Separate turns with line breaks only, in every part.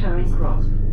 Charing Cross.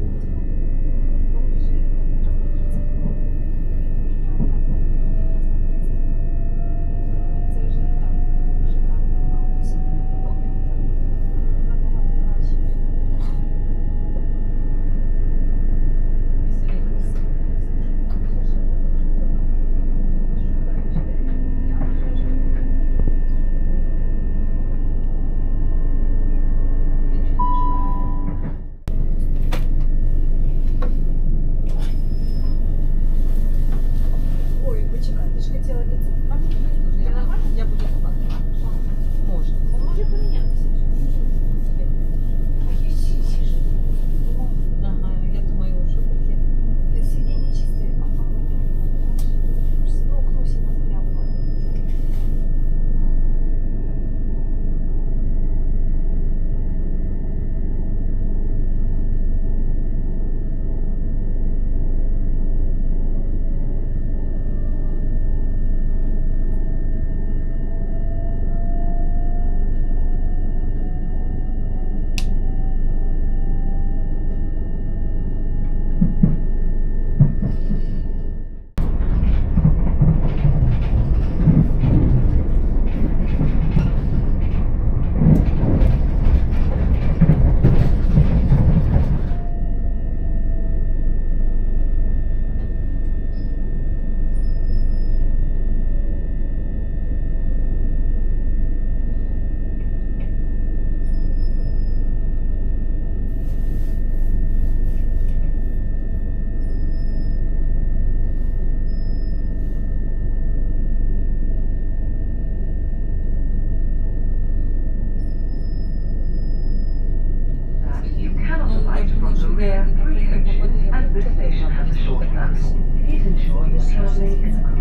Please ensure you're travelling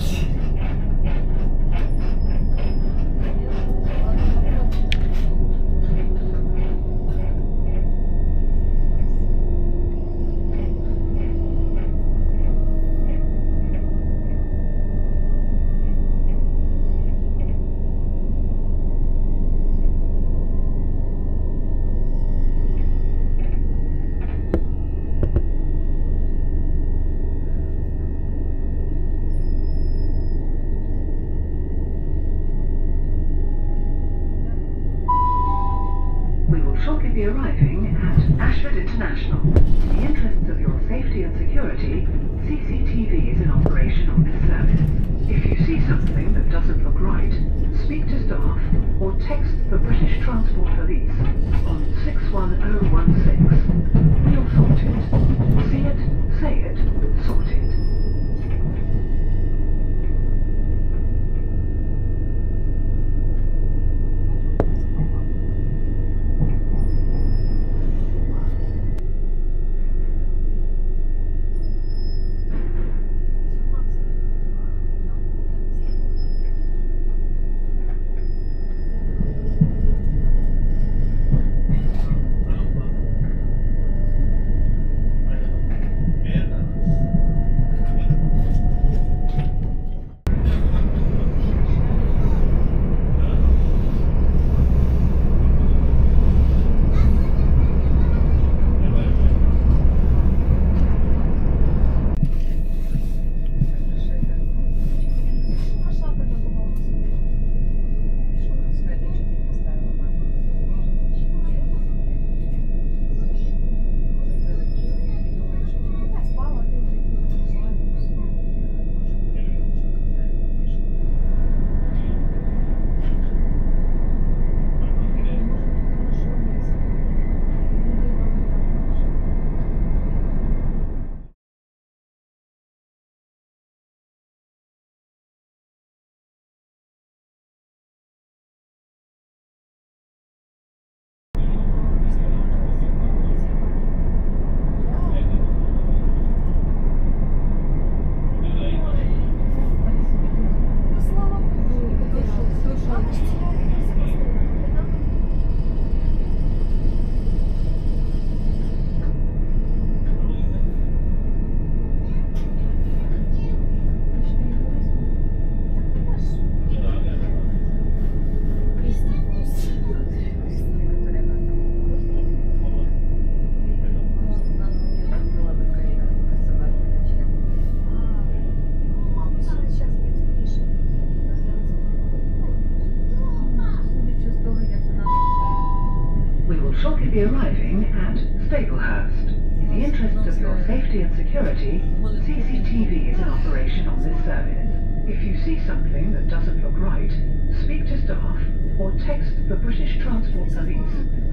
much. Security, CCTV. be arriving at
Staplehurst. In the interests of your safety
and security, CCTV is in operation on this service. If you see something that doesn't look right, speak to staff or text the British Transport Police